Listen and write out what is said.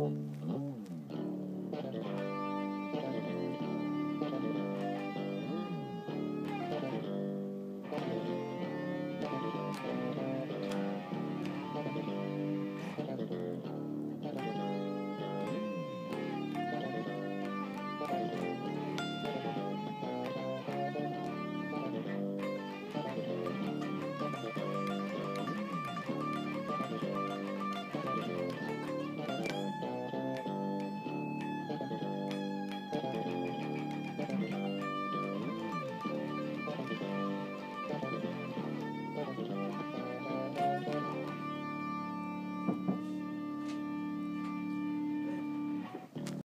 本